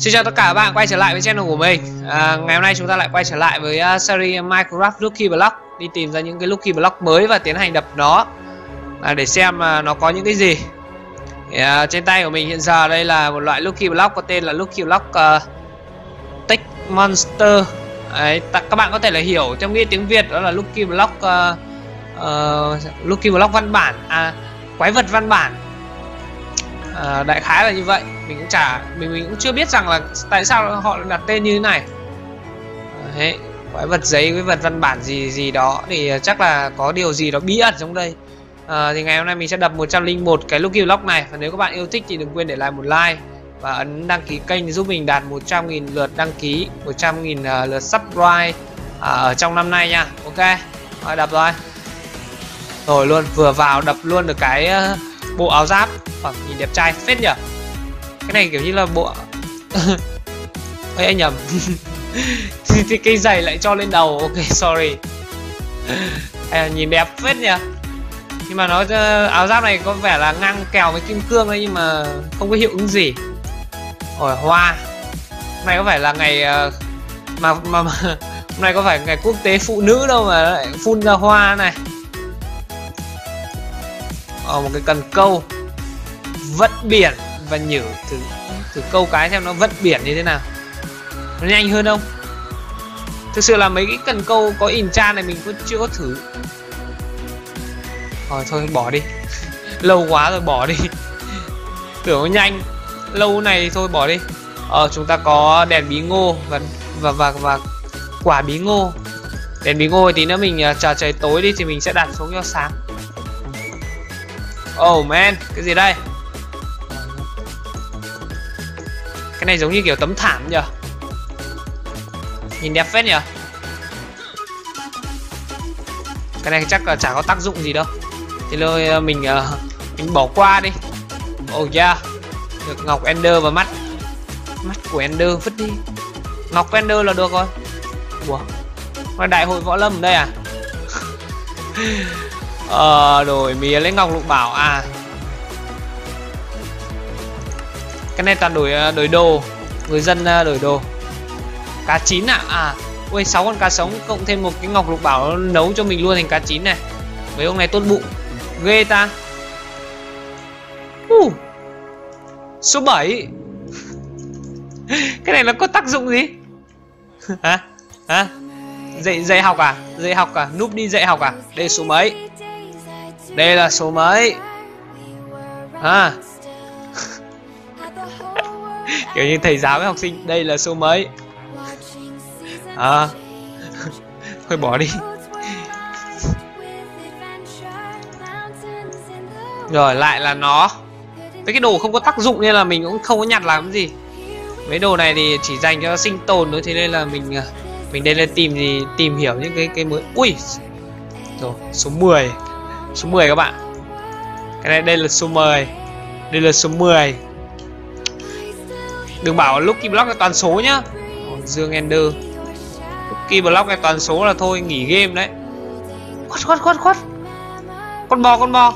Xin chào tất cả các bạn quay trở lại với channel của mình. À, Ngày hôm nay chúng ta lại quay trở lại với uh, series Minecraft Lucky Block. Đi tìm ra những cái Lucky Block mới và tiến hành đập nó. À, Để xem uh, nó có những cái gì. Thì, uh, Trên tay của mình hiện giờ đây là một loại Lucky Block có tên là Lucky Block uh, Tech Monster. Đấy, các bạn có thể là hiểu trong nghĩa tiếng Việt đó là Lucky Block uh, uh, Lucky Block văn bản à quái vật văn bản à, đại khái là như vậy. Mình cũng chả mình mình cũng chưa biết rằng là tại sao họ đặt tên như thế này. Đấy, quái vật giấy với vật văn bản gì gì đó thì chắc là có điều gì đó bí ẩn trong đây. À, thì ngày hôm nay mình sẽ đập 101 cái Lucky Block này. Và nếu các bạn yêu thích thì đừng quên để lại một like và ấn đăng ký kênh giúp mình đạt 100.000 lượt đăng ký 100.000 uh, ờ, lượt subscribe uh, ở trong năm nay nha. Ok rồi đập rồi. Rồi luôn vừa vào đập luôn được cái uh, bộ áo giáp. Hoặc nhìn đẹp trai phết nhở cái này kiểu như là bộ ơi anh nhầm. Thì, thì cây giày lại cho lên đầu. Ok sorry. À, nhìn đẹp phết nhỉ? Nhưng mà nó ờ, áo giáp này có vẻ là ngang kèo với kim cương đấy nhưng mà không có hiệu ứng gì. Ổi hoa. Hôm nay có phải là ngày ờ, mà mà, mà hôm nay có phải ngày quốc tế phụ nữ đâu mà lại phun ra hoa này ở một cái cần câu vận biển và nhử thử thử câu cái xem nó vận biển như thế nào. Nó nhanh hơn không? Thực sự là mấy cái cần câu có in chan này mình cũng chưa có thử. Rồi thôi, bỏ đi. Lâu quá rồi, bỏ đi. Tưởng nó nhanh. Lâu này thôi, bỏ đi. Ờ chúng ta có đèn bí ngô và và và và quả bí ngô. Đèn bí ngô thì nữa mình chờ trời tối đi thì mình sẽ đặt xuống cho sáng oh man. Cái gì đây? Cái này giống như kiểu tấm thảm nhỉ? Nhìn đẹp phết nhỉ? Cái này chắc là chả có tác dụng gì đâu. Thì thôi ờ, mình ờ, mình bỏ qua đi. Oh yeah. Được, ngọc ender và mắt. Mắt của ender vứt đi. Ngọc ender là được rồi. Ủa? Ngoài đại hội võ lâm ở đây à? ờ đổi mía lấy ngọc lục bảo à. Cái này toàn đổi ờ, đổi đồ. Người dân ờ, đổi đồ. Cá chín à à. Ui sáu con cá sống cộng thêm một cái ngọc lục bảo nấu cho mình luôn thành cá chín này. Mấy ông này tốt bụng. Ghê ta. Uh, số 7 cái này nó có tác dụng gì? Hả? Hả? Dạy dạy học à? Dạy học à? Núp đi dạy học à? Đây số mấy? Đây là số mấy? À. Kiểu như thầy giáo với học sinh, đây là số mấy? À. Thôi bỏ đi. Rồi, lại là nó. Mấy cái đồ không có tác dụng nên là mình cũng không có nhặt làm gì. Mấy đồ này thì chỉ dành cho sinh tồn thôi, thế nên là mình à, mình đây là tìm gì tìm hiểu những cái cái mới ui! Rồi, số 10 số 10 các bạn. Cái này đây là số 10 đây là số 10 đừng bảo Lucky Block là toàn số nhá. Dương Ender. Lucky Block là toàn số là thôi nghỉ game đấy. Khuất khuất khuất khuất. Con bò con bò.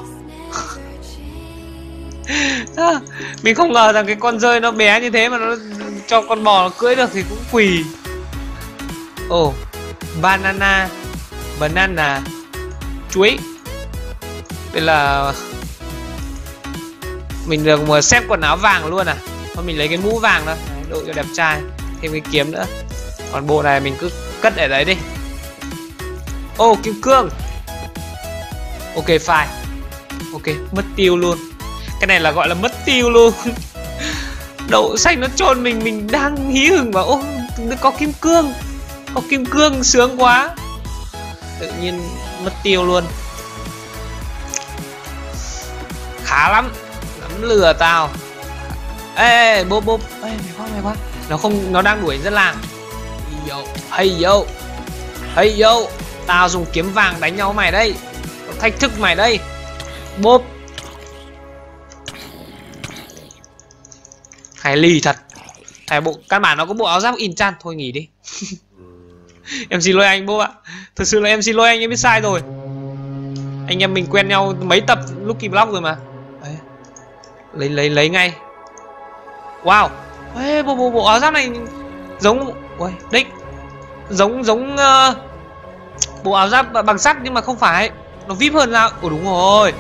Mình không ngờ rằng cái con rơi nó bé như thế mà nó cho con bò nó cưỡi được thì cũng quỳ. Ồ oh, Banana Banana Chuối. Đây là Mình được một set quần áo vàng luôn à? Thôi mình lấy cái mũ vàng đó đấy, Đội cho đẹp trai. Thêm cái kiếm nữa. Còn bộ này mình cứ cất ở đấy đi. Ô oh, kim cương. Ok fine. Ok mất tiêu luôn. Cái này là gọi là mất tiêu luôn. Đậu xanh nó trôn mình Mình đang hí hửng mà Ô có kim cương. Có kim cương sướng quá. Tự nhiên mất tiêu luôn. Khá lắm. Lắm lừa tao. Ê, ê bố bố ê mày quá mày quá. Nó không nó đang đuổi dân làng yo hey yo hey yo. Tao dùng kiếm vàng đánh nhau mày đây. Tao thách thức mày đây. Bốp. Hay lì thật. Hay bộ căn bản nó có bộ áo giáp in chan. Thôi nghỉ đi. Em xin lỗi anh bố ạ. Thực sự là em xin lỗi anh em biết sai rồi. Anh em mình quen nhau mấy tập Lucky Block rồi mà lấy lấy lấy ngay. Wow. Ê, bộ, bộ, bộ áo giáp này giống ui đích. Giống giống uh, bộ áo giáp bằng sắt nhưng mà không phải. Nó vip hơn là ồ đúng rồi.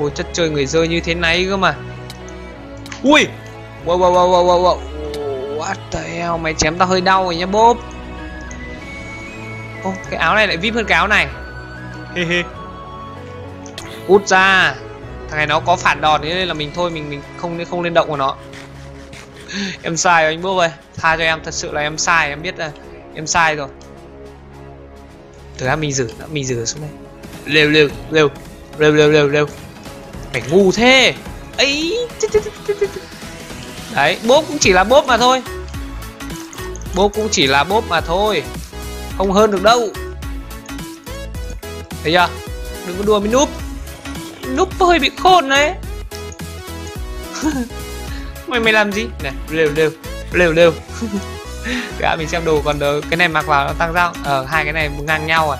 Ôi chất chơi người rơi như thế này cơ mà. Ui. Wow wow wow wow wow, wow. what the hell mày chém tao hơi đau rồi nhá bốp. Ô cái áo này lại vip hơn cái áo này. He he út ra thằng này nó có phản đòn nên là mình thôi, mình mình không không lên động của nó. Em sai rồi, anh bố ơi. Tha cho em, thật sự là em sai, em biết là em sai rồi. Thử ra mình rửa mình rửa xuống đây. Lêu lêu lêu lêu lêu lêu lêu mày ngu thế. Ấy đấy bốp cũng chỉ là bốp mà thôi. Bốp cũng chỉ là bốp mà thôi. Không hơn được đâu. Thấy chưa? Đừng có đùa mình núp núp hơi bị khôn đấy mày mày làm gì? Này, lều lều lều lều. Gã mình xem đồ còn được cái này mặc vào nó tăng dao. Ờ hai cái này ngang nhau à?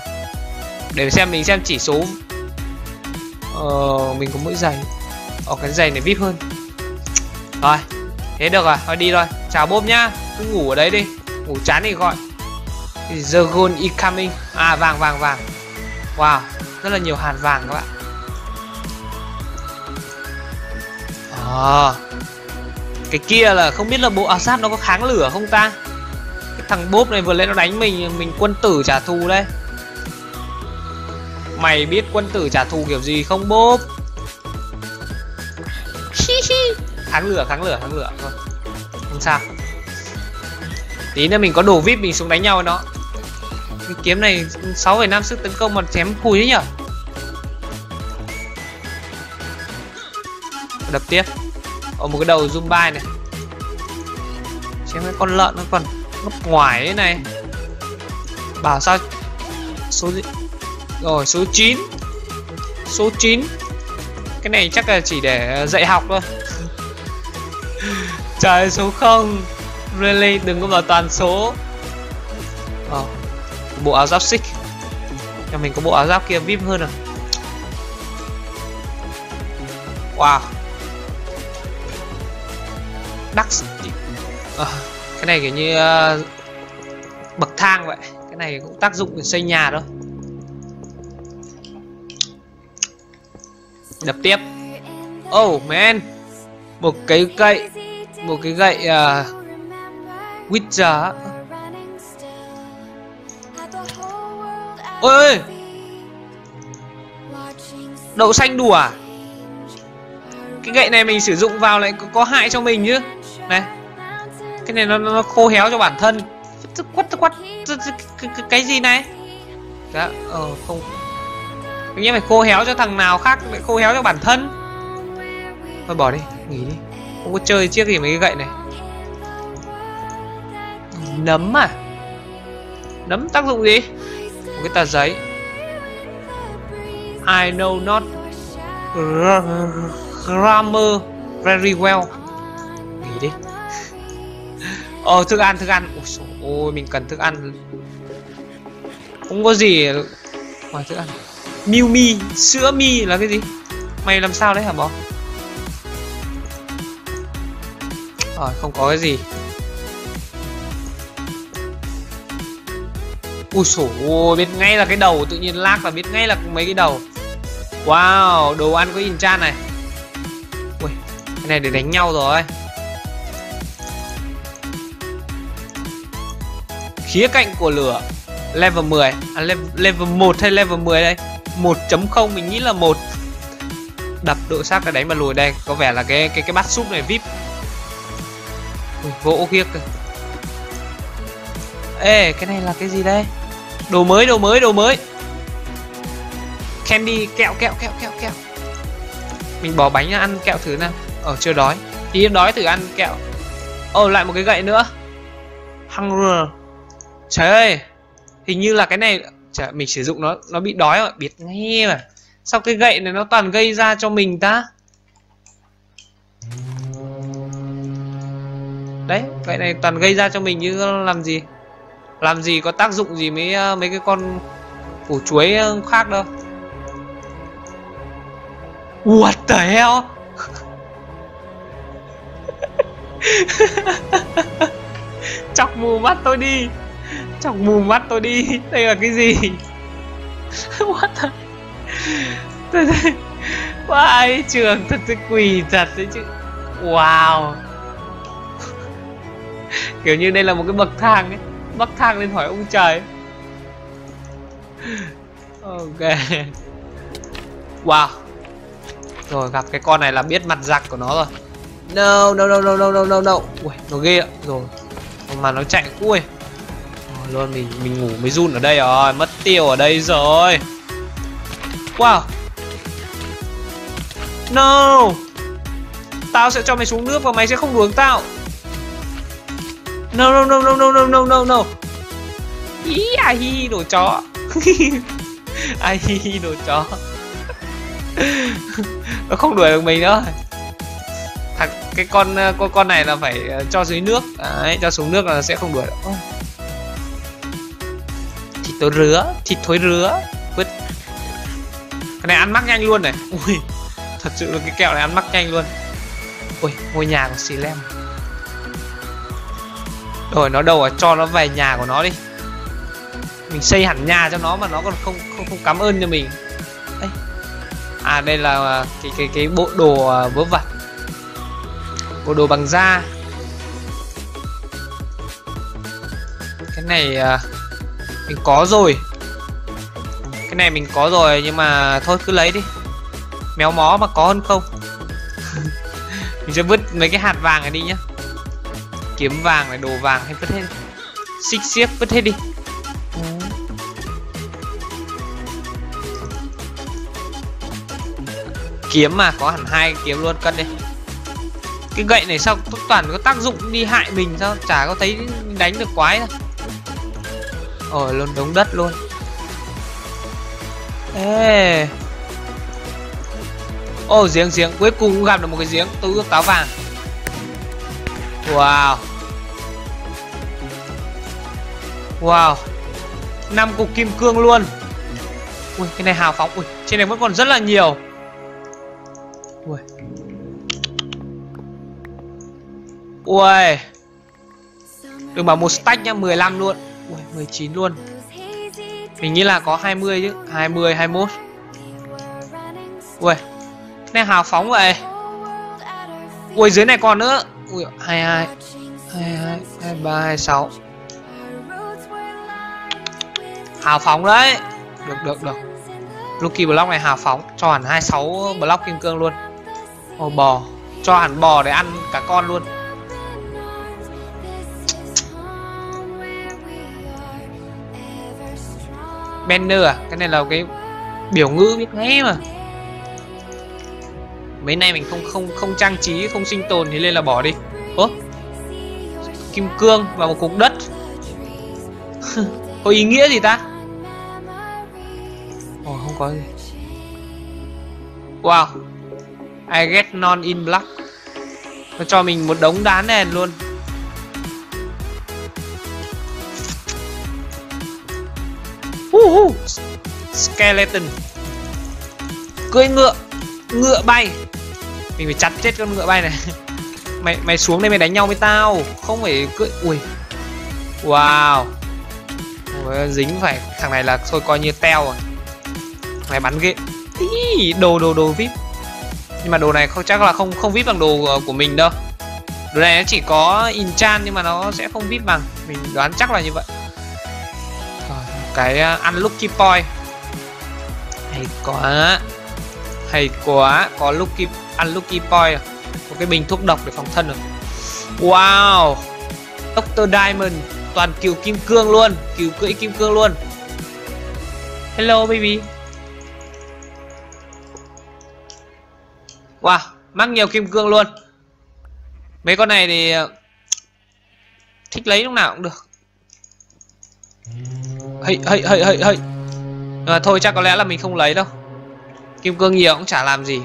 Để xem mình xem chỉ số. Ờ mình có mũi giày. Ở cái giày này vip hơn. Rồi, thế được rồi, thôi đi rồi. chào bốp nhá. Cứ ngủ ở đấy đi. Ngủ chán thì gọi. The gold is coming à vàng vàng vàng. Wow, rất là nhiều hạt vàng các bạn. À, cái kia là không biết là bộ áo giáp nó có kháng lửa không ta? Cái thằng bốp này vừa lên nó đánh mình mình quân tử trả thù đây mày biết quân tử trả thù kiểu gì không bốp kháng lửa kháng lửa kháng lửa. Thôi không sao. Tí nữa mình có đồ vip mình xuống đánh nhau với nó cái kiếm này 6,5 sức tấn công mà chém cùi đấy nhở đập tiếp. Ở một cái đầu zumbai này. Chém cái con lợn nó còn ngấp ngoài thế này. Bảo sao số gì rồi số 9 số 9 cái này chắc là chỉ để dạy học thôi. Trời số không. Really đừng có vào toàn số. Oh, bộ áo giáp xích. Nhà mình có bộ áo giáp kia vip hơn rồi, wow đắc à, cái này kiểu như uh, bậc thang vậy. Cái này cũng tác dụng để xây nhà thôi. Đập tiếp. Oh man. Một cái gậy một cái gậy uh, witcher ôi ơi đậu xanh đùa à? Cái gậy này mình sử dụng vào lại có, có hại cho mình chứ? Này cái này nó, nó khô héo cho bản thân. Quất quất cái gì này? Dạ ờ không. Tự nhiên phải khô héo cho thằng nào khác lại khô héo cho bản thân. Thôi bỏ đi nghỉ đi. Không có chơi chiếc gì mấy cái gậy này. Nấm à? Nấm tác dụng gì? Một cái tờ giấy. I know not grammar very well ờ thức ăn thức ăn. Ôi, ôi mình cần thức ăn. Không có gì ngoài thức ăn. Miu Mi sữa mi là cái gì? Mày làm sao đấy hả bó Ờ không có cái gì. Ui sổ biết ngay là cái đầu tự nhiên lag là biết ngay là mấy cái đầu. Wow đồ ăn có in chan này. Ui cái này để đánh nhau rồi. Khía cạnh của lửa. Level 10 à, level, level 1 hay level 10 đây? 1.0 mình nghĩ là một. Đập độ xác là đánh mà lùi đây có vẻ là cái cái cái bát súp này vip. Ui, gỗ kia kìa. Ê cái này là cái gì đây? Đồ mới đồ mới đồ mới. Candy kẹo kẹo kẹo kẹo kẹo. Mình bỏ bánh ăn kẹo thử nào. Ở chưa đói. Thì đói thử ăn kẹo. Ồ oh, lại một cái gậy nữa. Hunger trời ơi hình như là cái này trời, mình sử dụng nó nó bị đói rồi biết nghe mà. Sao cái gậy này nó toàn gây ra cho mình ta? Đấy gậy này toàn gây ra cho mình như làm gì? Làm gì có tác dụng gì mấy ờ, mấy cái con củ chuối ờ, khác đâu? What the hell? Chọc mù mắt tôi đi chọc mù mắt tôi đi. Đây là cái gì? What the tôi thấy Vãi trường, thật sự quỳ thật đấy chứ. Wow. Kiểu như đây là một cái bậc thang ấy. Bậc thang lên hỏi ông trời. Ok. Wow. Rồi, gặp cái con này là biết mặt giặc của nó rồi. No no no no no no no no. Ui, nó ghê ạ. Rồi. Mà nó chạy, ui luôn mình mình ngủ mới run ở đây rồi Mất tiêu ở đây rồi. Wow. No. Tao sẽ cho mày xuống nước và mày sẽ không đuổi tao. No no no no no no no no no. Hi à hi đồ chó. Ai hi hi đồ chó. Nó không đuổi được mình nữa. Thằng cái con con con này là phải ờ, cho dưới nước. Đấy, cho xuống nước là sẽ không đuổi được. Tối rứa, thịt thối rứa. Vứt Cái này ăn mắc nhanh luôn này. Ui thật sự là cái kẹo này ăn mắc nhanh luôn. Ui ngôi nhà của xì lem. Rồi nó đâu à? Cho nó về nhà của nó đi. Mình xây hẳn nhà cho nó mà nó còn không không không cảm ơn cho mình. Đấy. à đây là cái cái cái bộ đồ à, vớ vặt bộ đồ bằng da. Cái này à, mình có rồi. Cái này mình có rồi, nhưng mà thôi, cứ lấy đi. Méo mó mà có hơn không? Mình sẽ vứt mấy cái hạt vàng này đi nhá. Kiếm vàng này, đồ vàng hay vứt hết. Đi. xích xiếc vứt hết đi. Kiếm mà, có hẳn hai kiếm luôn cân đi. Cái gậy này sao toàn có tác dụng đi hại mình, sao chả có thấy đánh được quái đâu ở luôn đống đất luôn. Ê. Ô oh, giếng giếng. Cuối cùng cũng gặp được một cái giếng. Tôi ước táo vàng. Wow. Wow. Năm cục kim cương luôn. Ui cái này hào phóng. Ui trên này vẫn còn rất là nhiều. Ui. Ui. Đừng bảo một stack nha 15 luôn. Ui 19 luôn. Mình nghĩ là có 20 chứ 20 21 Ui này hào phóng vậy. Ui, dưới này còn nữa. Ui, hai hai hai hai hai, ba, hai, sáu. Hào phóng đấy. Được được được. Lucky block này hào phóng, cho hẳn 26 block kim cương luôn. Ồ, bò. Cho hẳn bò để ăn cả con luôn. Banner à? Cái này là cái biểu ngữ biết ngay mà. Mấy nay mình không không không trang trí không sinh tồn thì lên là bỏ đi. Ố kim cương và một cục đất. Có ý nghĩa gì ta? Ồ oh, không có gì. Wow. I get non in black. Nó cho mình một đống đá nền luôn. Uh, skeleton. Cưỡi ngựa ngựa bay. Mình phải chặt chết con ngựa bay này. Mày mày xuống đây mày đánh nhau với tao. Không phải cưỡi ui. Wow. Ôi, dính phải thằng này là thôi coi như teo rồi. Mày bắn ghê. Ý, đồ đồ đồ vip. Nhưng mà đồ này không chắc là không không vip bằng đồ của mình đâu. Đồ này nó chỉ có inchan nhưng mà nó sẽ không vip bằng. Mình đoán chắc là như vậy cái ăn unlucky point hay quá. Hay quá. Có lucky, unlucky point một à? cái bình thuốc độc để phòng thân rồi wow! Dr. Diamond, toàn kiều kim cương luôn. Kiều cưỡi kim cương luôn. Hello, baby. Wow, mắc nhiều kim cương luôn. Mấy con này thì thích lấy lúc nào cũng được. Ừ hay hay hay hay hay à, ờ, thôi chắc có lẽ là mình không lấy đâu. Kim cương nhiều cũng chả làm gì.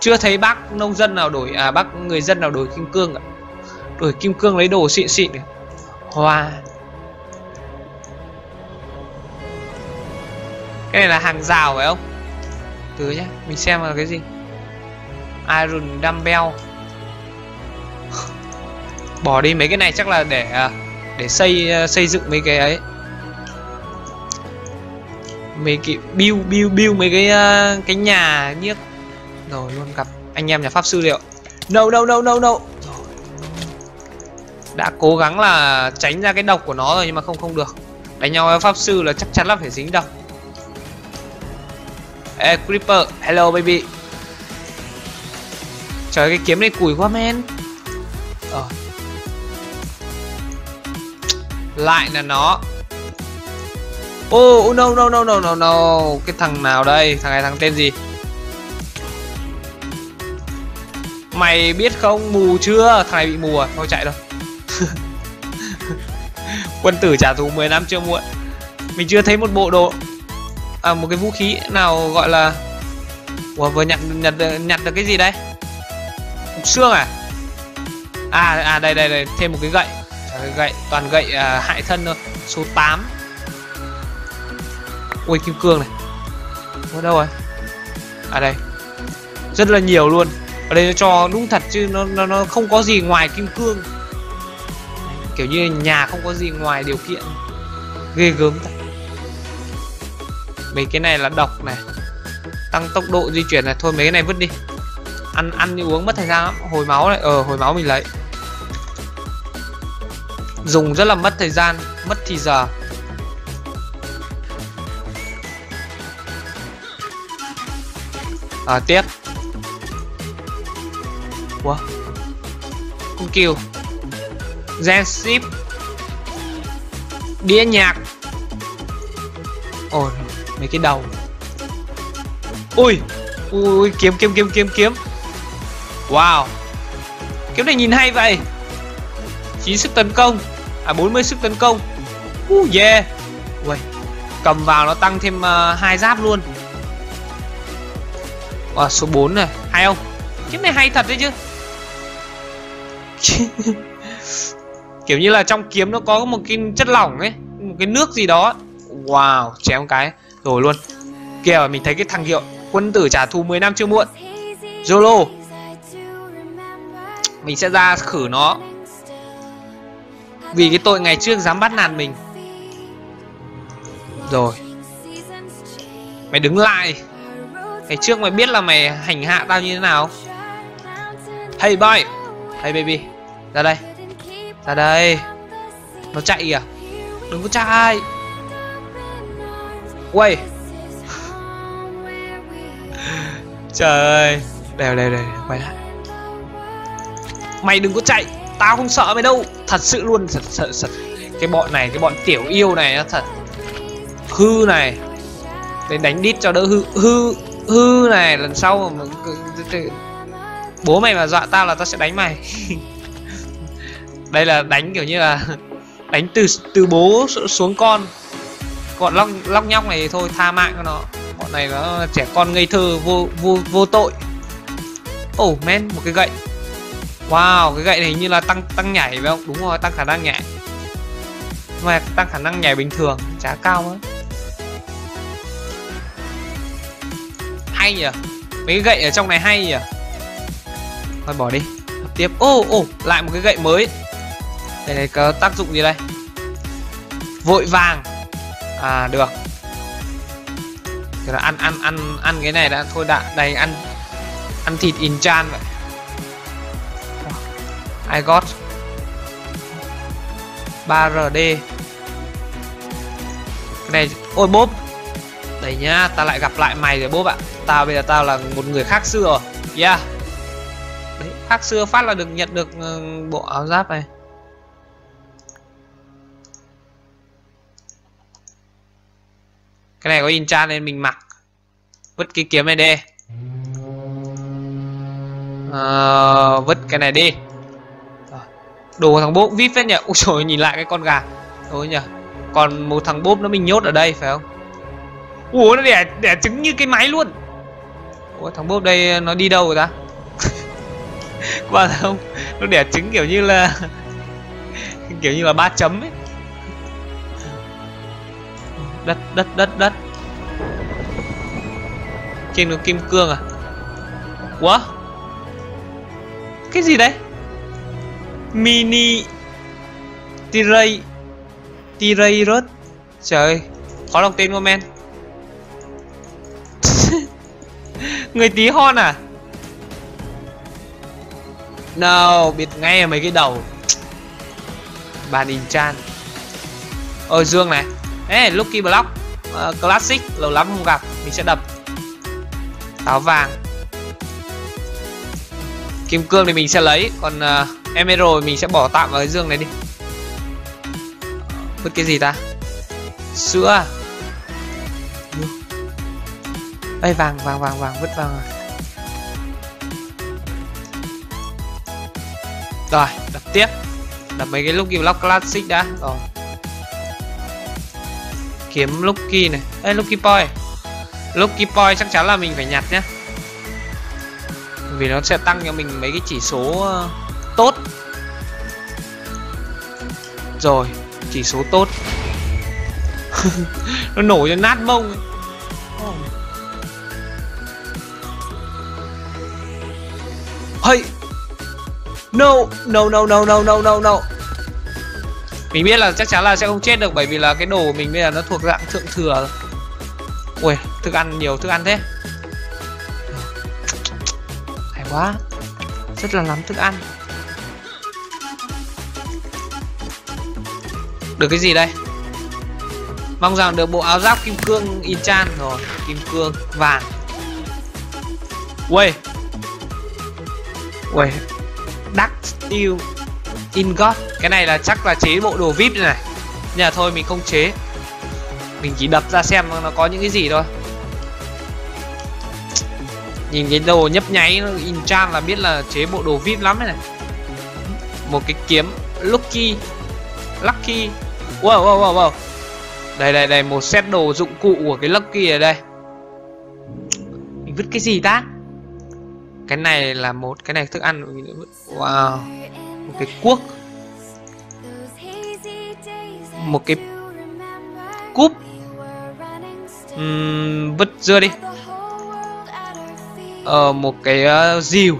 Chưa thấy bác nông dân nào đổi à bác người dân nào đổi kim cương ạ. Đổi kim cương lấy đồ xịn xịn hoa. Cái này là hàng rào phải không? Từ nhá mình xem là cái gì? Iron dumbbell. Bỏ đi mấy cái này chắc là để à, để xây à, xây dựng mấy cái ấy mấy cái build build build mấy cái uh, cái nhà nhiếc rồi luôn gặp anh em nhà pháp sư liệu no no no no no. Đã cố gắng là tránh ra cái độc của nó rồi nhưng mà không không được. Đánh nhau với pháp sư là chắc chắn là phải dính độc. Ê Creeper, hello baby. Trời cái kiếm này cùi quá men. Ờ. Lại là nó. Oh, no no no no no no. Cái thằng nào đây? Thằng này thằng tên gì? Mày biết không? Mù chưa? Thằng này bị mù à? Thôi chạy thôi. Quân tử trả thù 10 năm chưa muộn. Mình chưa thấy một bộ đồ À một cái vũ khí nào gọi là Ủa vừa nhặt nhặt nhặt được cái gì đây? Cục xương à? À à đây đây đây. Thêm một cái gậy. Trời, gậy toàn gậy à, hại thân thôi. Số 8 Ui kim cương này. Ở đâu rồi? À đây. Rất là nhiều luôn. Ở đây nó cho đúng thật chứ nó, nó, nó không có gì ngoài kim cương. Kiểu như nhà không có gì ngoài điều kiện. Ghê gớm thật. Mấy cái này là độc này. Tăng tốc độ di chuyển này. Thôi mấy cái này vứt đi. Ăn ăn như uống mất thời gian lắm. Hồi máu này. Ờ hồi máu mình lấy. Dùng rất là mất thời gian Mất thì giờ. À, tiếp Ủa? Cung kêu, Gen ship Đĩa nhạc. Ôi Mấy cái đầu. Ui Ui kiếm kiếm kiếm kiếm kiếm. Wow. Kiếm này nhìn hay vậy. 9 sức tấn công. À 40 sức tấn công. Uh, Yeah. Ui Cầm vào nó tăng thêm uh, hai giáp luôn. Wow, số 4 này, hay không? Kiếm này hay thật đấy chứ. Kiểu như là trong kiếm nó có một cái chất lỏng ấy Một cái nước gì đó. Wow, chém cái. Rồi luôn. Kìa, mình thấy cái thằng hiệu Quân tử trả thù 10 năm chưa muộn. Zolo. Mình sẽ ra khử nó. Vì cái tội ngày trước dám bắt nạt mình. Rồi. Mày đứng lại. Ngày trước mày biết là mày hành hạ tao như thế nào Hey boy. Hey baby. Ra đây. Ra đây. Nó chạy kìa. Đừng có chạy. Quay Trời ơi. Đều đều đều. Quay lại. Mày đừng có chạy. Tao không sợ mày đâu. Thật sự luôn. Thật sợ thật, Cái bọn này Cái bọn tiểu yêu này thật. Hư này. Để đánh đít cho đỡ hư Hư hư này, lần sau mà bố mày mà dọa tao là tao sẽ đánh mày. Đây là đánh kiểu như là đánh từ từ bố xuống con. Còn long long nhóc này thôi, tha mạng cho nó. Bọn này nó trẻ con ngây thơ, vô vô vô tội. Oh men, một cái gậy. Wow, cái gậy này như là tăng tăng nhảy phải không? Đúng rồi, tăng khả năng nhảy. Mà tăng khả năng nhảy bình thường, chả cao nữa hay nhỉ? Mấy cái gậy ở trong này hay nhỉ? Thôi bỏ đi tiếp. Ô ô, lại một cái gậy mới. Đây này có tác dụng gì đây? Vội vàng. À được. Thì là ăn ăn ăn ăn cái này đã. Thôi đã, đây, ăn ăn thịt inchan vậy. I got 3RD cái này, ôi bốp. Đây nhá, ta lại gặp lại mày rồi, bốp ạ tao bây giờ tao là một người khác xưa rồi. Yeah. Đấy khác xưa phát là được nhận được ừ, bộ áo giáp này. Cái này có inchan nên mình mặc. Vứt cái kiếm này đi. À, vứt cái này đi. Ờ, đồ thằng bốp vip hết nhỉ? Ui trời nhìn lại cái con gà. Thôi nhỉ còn một thằng bốp nó mình nhốt ở đây phải không? Ủa nó đẻ đẻ trứng như cái máy luôn. Ủa, thằng bốp đây, nó đi đâu rồi ta? Qua không? Nó đẻ trứng kiểu như là Kiểu như là ba chấm ấy. Đất đất đất đất. Trên có kim cương à? Ủa? Cái gì đấy? Mini tiray tiray rớt? Trời khó đọc tên comment người tí hon à? No biết ngay mấy cái đầu. Bàn chan. Ôi dương này. Ê lucky block. Uh, classic lâu lắm không gặp. Mình sẽ đập. Táo vàng. Kim cương thì mình sẽ lấy. Còn uh, emerald mình sẽ bỏ tạm vào cái dương này đi. Vứt cái gì ta? Sữa à? Ê, vàng vàng vàng vàng, vứt vàng à. rồi, đập tiếp. Đập mấy cái lucky block classic đã. Rồi. Kiếm lucky này. Ê lucky boy lucky boy chắc chắn là mình phải nhặt nhá. Vì nó sẽ tăng cho mình mấy cái chỉ số ờ, tốt. Rồi, chỉ số tốt. Nó nổ cho nát mông ấy. No, no, no, no, no, no, no, no. Mình biết là chắc chắn là sẽ không chết được bởi vì là cái đồ của mình bây giờ nó thuộc dạng thượng thừa. Ui, thức ăn nhiều thức ăn thế. Hay quá. Rất là lắm thức ăn. Được cái gì đây? Mong rằng được bộ áo giáp kim cương Inchan rồi, kim cương vàng. Ui. Ui. Dark Steel Ingot. Cái này là chắc là chế bộ đồ VIP này. Nhưng mà thôi mình không chế. Mình chỉ đập ra xem nó có những cái gì thôi. Nhìn cái đồ nhấp nháy, nó Inchan là biết là chế bộ đồ VIP lắm này này. Một cái kiếm Lucky Lucky Wow wow wow wow Đây đây đây, một set đồ dụng cụ của cái Lucky ở đây Mình vứt cái gì ta cái này là một Cái này thức ăn Wow Một cái cuốc. Một cái Cúp. Uhm, Vứt dưa đi. Ờ một cái ờ, uh, rìu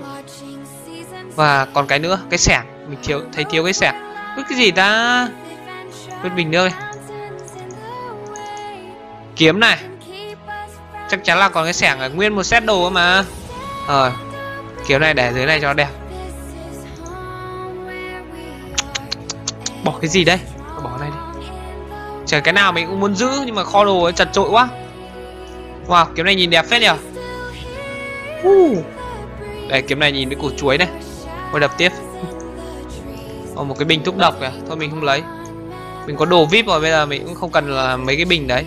Và còn cái nữa Cái sẻng. Mình thiếu thấy thiếu cái sẻng. Vứt cái gì ta? Vứt bình nước đi. Kiếm này. Chắc chắn là còn cái sẻng ở nguyên một set đồ mà. Rồi kiếm này để dưới này cho đẹp. Bỏ cái gì đây? Bỏ này đi. Chờ cái nào mình cũng muốn giữ nhưng mà kho đồ ấy chật trội quá. Wow kiếm này nhìn đẹp phết nhỉ uh. đây kiếm này nhìn cái củ chuối này. Thôi đập tiếp. Ồ, một cái bình thuốc độc kìa. Thôi mình không lấy. Mình có đồ vip rồi bây giờ mình cũng không cần là mấy cái bình đấy.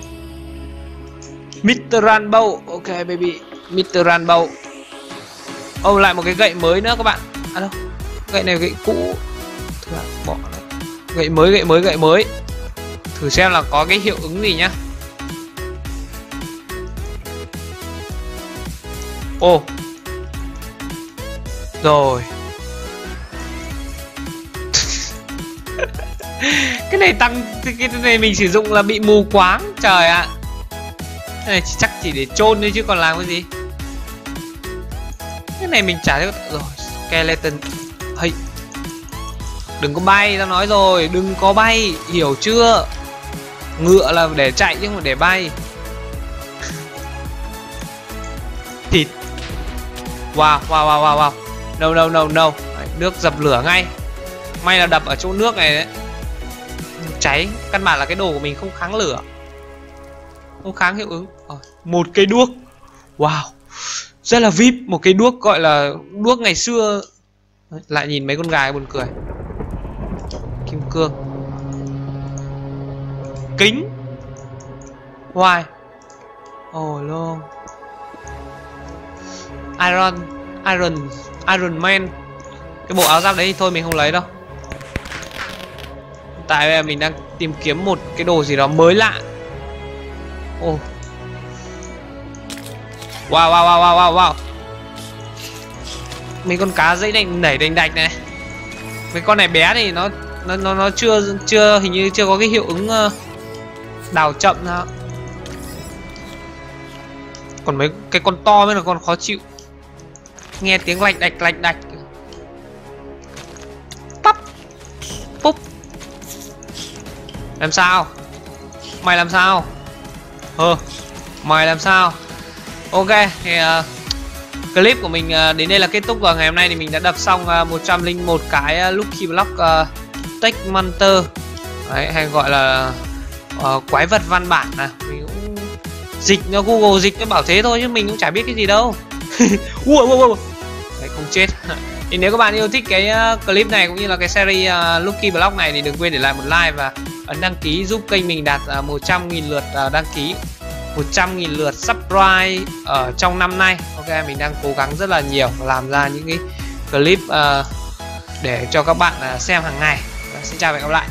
Mr. Ranbow ok baby. Mr. Ranbow ô oh, lại một cái gậy mới nữa các bạn. À đâu? Gậy này gậy cũ. Thử lại bỏ này gậy mới gậy mới gậy mới. Thử xem là có cái hiệu ứng gì nhá. Ô. Oh. rồi. Cái này tăng cái này mình sử dụng là bị mù quáng. Trời ạ. Cái này chắc chỉ để chôn thôi chứ còn làm cái gì? Cái này mình trả được rồi, skeleton. Hey. đừng có bay, tao nói rồi, đừng có bay, hiểu chưa? Ngựa là để chạy chứ không để bay. Thịt. Wow wow wow wow wow. No no no no. Nước dập lửa ngay. May là đập ở chỗ nước này đấy. Cháy. Căn bản là cái đồ của mình không kháng lửa. Không kháng hiệu ứng. Một cây đuốc. Wow rất là vip, một cái đuốc gọi là đuốc ngày xưa. Lại nhìn mấy con gái buồn cười. Kim cương. Kính. Hoài. Oh, Ồ luôn iron iron iron man. Cái bộ áo giáp đấy thì thôi mình không lấy đâu. Tại mình đang tìm kiếm một cái đồ gì đó mới lạ. Ồ oh wow wow wow wow wow wow. Mấy con cá dễ đánh nảy đánh đạch này. Mấy con này bé thì nó nó nó, nó chưa chưa hình như chưa có cái hiệu ứng ờ, đào chậm nào. Còn mấy cái con to mới là con khó chịu. Nghe tiếng lạch đạch lạch đạch. Tắp púp làm sao? Mày làm sao? Ờ mày làm sao? Ok thì uh, clip của mình uh, đến đây là kết thúc và ngày hôm nay thì mình đã đập xong ờ, uh, 101 cái uh, lucky block uh, tech monster Đấy, hay gọi là uh, quái vật văn bản à. Mình cũng dịch nó google dịch nó bảo thế thôi chứ mình cũng chả biết cái gì đâu. Ui, ui, ui. Đấy, không chết. Thì nếu các bạn yêu thích cái uh, clip này cũng như là cái series uh, Lucky Block này thì đừng quên để lại một like và ấn đăng ký giúp kênh mình đạt uh, 100.000 lượt uh, đăng ký. 100.000 lượt subscribe ở trong năm nay. Ok mình đang cố gắng rất là nhiều làm ra những cái clip uh, để cho các bạn uh, xem hàng ngày. Vâng, xin chào và hẹn gặp lại.